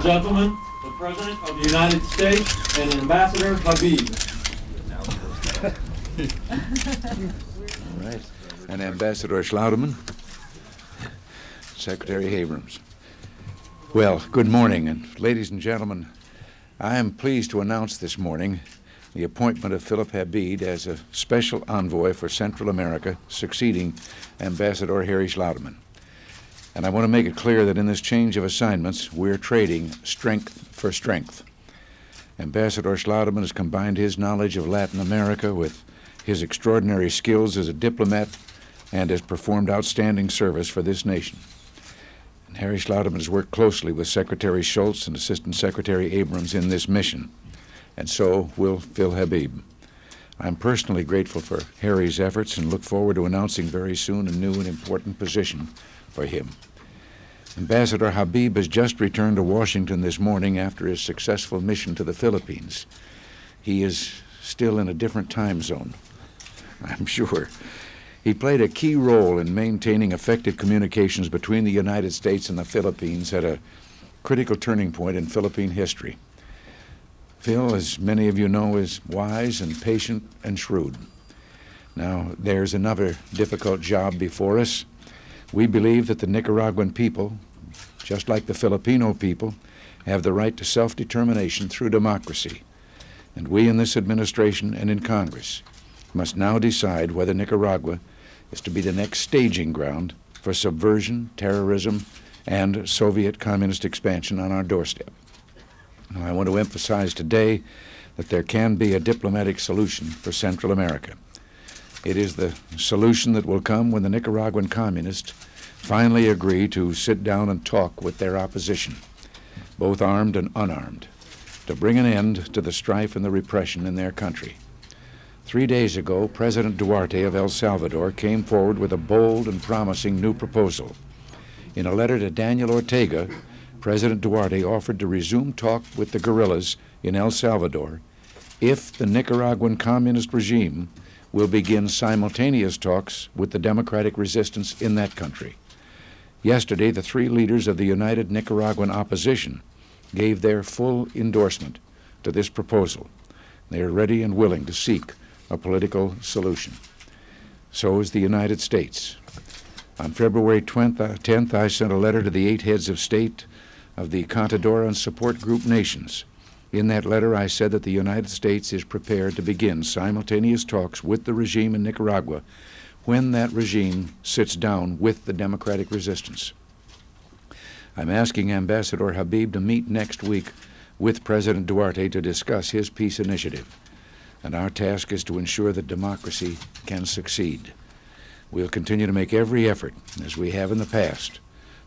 and gentlemen, the President of the United States and Ambassador Habib. All right. And Ambassador Schlaudeman, Secretary Abrams. Well, good morning, and ladies and gentlemen, I am pleased to announce this morning the appointment of Philip Habib as a special envoy for Central America, succeeding Ambassador Harry Schlaudeman. And I want to make it clear that in this change of assignments, we're trading strength for strength. Ambassador Schlaudeman has combined his knowledge of Latin America with his extraordinary skills as a diplomat and has performed outstanding service for this nation. And Harry Schlaudeman has worked closely with Secretary Shultz and Assistant Secretary Abrams in this mission, and so will Phil Habib. I'm personally grateful for Harry's efforts and look forward to announcing very soon a new and important position for him. Ambassador Habib has just returned to Washington this morning after his successful mission to the Philippines. He is still in a different time zone, I'm sure. He played a key role in maintaining effective communications between the United States and the Philippines at a critical turning point in Philippine history. Phil, as many of you know, is wise and patient and shrewd. Now, there's another difficult job before us. We believe that the Nicaraguan people, just like the Filipino people, have the right to self determination through democracy. And we in this administration and in Congress must now decide whether Nicaragua is to be the next staging ground for subversion, terrorism, and Soviet communist expansion on our doorstep. And I want to emphasize today that there can be a diplomatic solution for Central America. It is the solution that will come when the Nicaraguan communists finally agree to sit down and talk with their opposition, both armed and unarmed, to bring an end to the strife and the repression in their country. Three days ago, President Duarte of El Salvador came forward with a bold and promising new proposal. In a letter to Daniel Ortega, President Duarte offered to resume talk with the guerrillas in El Salvador if the Nicaraguan communist regime will begin simultaneous talks with the democratic resistance in that country. Yesterday, the three leaders of the United Nicaraguan Opposition gave their full endorsement to this proposal. They are ready and willing to seek a political solution. So is the United States. On February 10th, uh, I sent a letter to the eight heads of state of the Contadora and Support Group nations. In that letter, I said that the United States is prepared to begin simultaneous talks with the regime in Nicaragua when that regime sits down with the democratic resistance. I'm asking Ambassador Habib to meet next week with President Duarte to discuss his peace initiative. And our task is to ensure that democracy can succeed. We'll continue to make every effort, as we have in the past,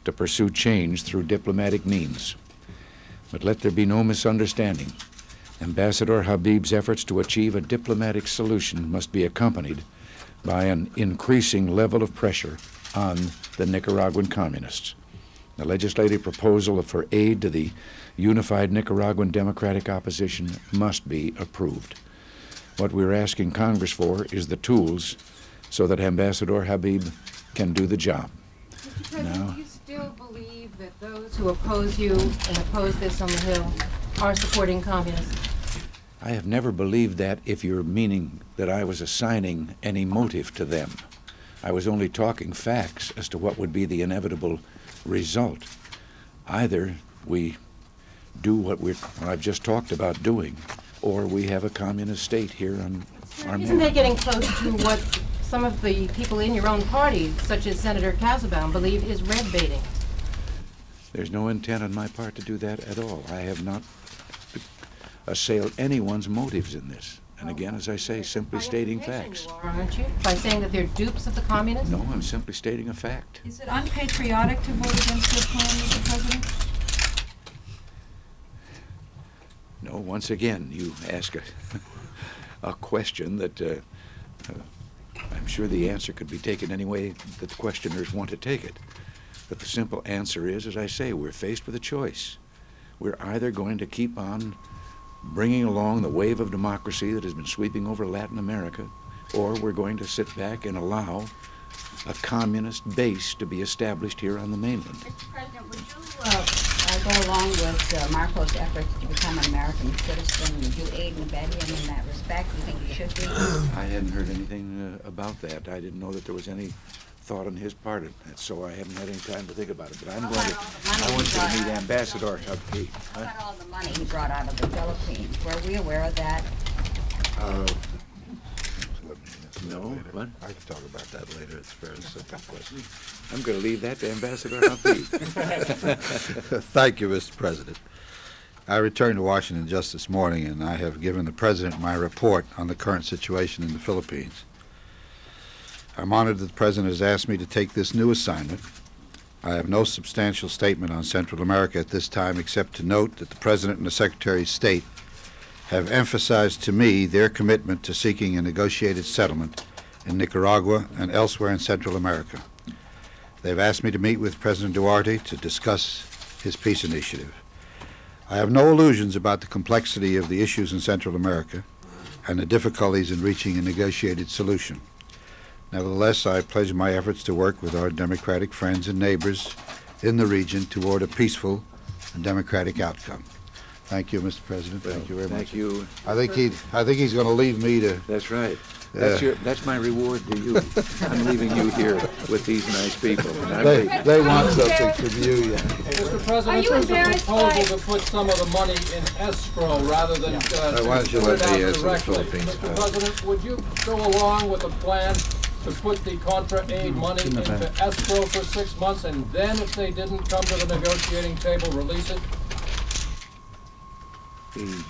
to pursue change through diplomatic means. But let there be no misunderstanding. Ambassador Habib's efforts to achieve a diplomatic solution must be accompanied by an increasing level of pressure on the Nicaraguan communists. The legislative proposal for aid to the unified Nicaraguan Democratic Opposition must be approved. What we're asking Congress for is the tools so that Ambassador Habib can do the job. Now, who oppose you and oppose this on the Hill are supporting communists? I have never believed that if you're meaning that I was assigning any motive to them. I was only talking facts as to what would be the inevitable result. Either we do what, we what I've just talked about doing, or we have a communist state here on our Isn't that getting close to what some of the people in your own party, such as Senator Kassebaum, believe is red baiting? There's no intent on my part to do that at all. I have not assailed anyone's motives in this. And again, as I say, simply stating facts. You are, aren't you? By saying that they're dupes of the communists? No, I'm simply stating a fact. Is it unpatriotic to vote against this plan, Mr. President? No, once again, you ask a, a question that uh, uh, I'm sure the answer could be taken any way that the questioners want to take it. But the simple answer is, as I say, we're faced with a choice. We're either going to keep on bringing along the wave of democracy that has been sweeping over Latin America, or we're going to sit back and allow a communist base to be established here on the mainland. Mr. President, would you uh, uh, go along with uh, Marcos' efforts to become an American citizen? Would you aid and abet him in that respect? Do You think he should be? I hadn't heard anything uh, about that. I didn't know that there was any thought on his part and that, so I haven't had any time to think about it. But I'm How going about to, all the money I want you to brought meet out? Ambassador Habib. How about all the money he brought out of the Philippines? Were we aware of that? Uh, No, what? I can talk about that later. It's a very simple question. I'm going to leave that to Ambassador Habib. Thank you, Mr. President. I returned to Washington just this morning, and I have given the President my report on the current situation in the Philippines. I'm honored that the President has asked me to take this new assignment. I have no substantial statement on Central America at this time, except to note that the President and the Secretary of State have emphasized to me their commitment to seeking a negotiated settlement in Nicaragua and elsewhere in Central America. They've asked me to meet with President Duarte to discuss his peace initiative. I have no illusions about the complexity of the issues in Central America and the difficulties in reaching a negotiated solution. Nevertheless, I pledge my efforts to work with our democratic friends and neighbors in the region toward a peaceful and democratic outcome. Thank you, Mr. President. Thank you very much. Thank you. I think he, I think he's going to leave me to That's right. That's Yeah. your, that's my reward to you. I'm leaving you here with these nice people. They, they want something from you, yeah. Mr. President, you there's a embarrassed proposal to put some of the money in escrow rather than, uh, Uh, why don't you to put let it me out the directly. Philippines Mr. part? President, would you go along with a plan to put the contra aid money into escrow for six months, and then if they didn't come to the negotiating table, release it? Hmm.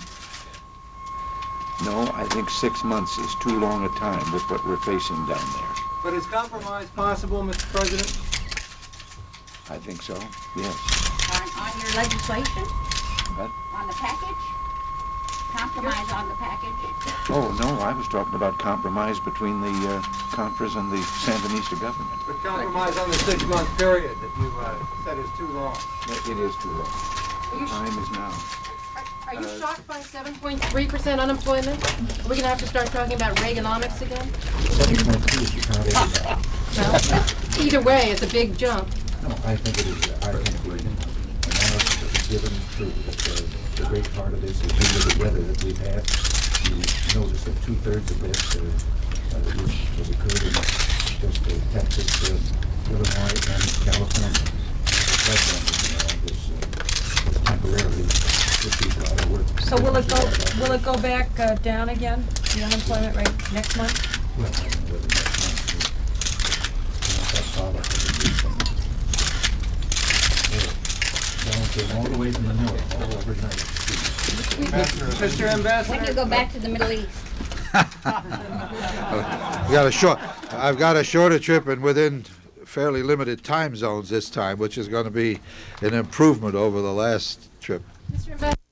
No, I think six months is too long a time with what we're facing down there. But is compromise possible, Mr. President? I think so, yes. On, on your legislation? What? On the package? Compromise on the package? Oh, no, I was talking about compromise between the uh, Contras and the Sandinista government. But compromise on the six-month period that you uh, said is too long. It is too long. The time is now. are you shocked by 7.3% unemployment? Are we gonna have to start talking about Reaganomics again? No? Either way, it's a big jump. No, I think it is, I think the analysis that was given is true, that the, the great part of this is due to the weather that we've had. You notice that two-thirds of this, uh, uh, was, was occurred in just uh, Texas, uh, Illinois, and California. You uh, temporarily, with people out of work. So will it go, will it go back uh, down again, the unemployment rate, next month? Well, I don't know whether next month, will- you know, that's all that can be done. Down to all the way from the north, all overnight. Mr. Ambassador? When you go back to the Middle East? We got a short, I've got a shorter trip and within fairly limited time zones this time, which is going to be an improvement over the last trip. Mr. Ambassador,